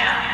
Yeah.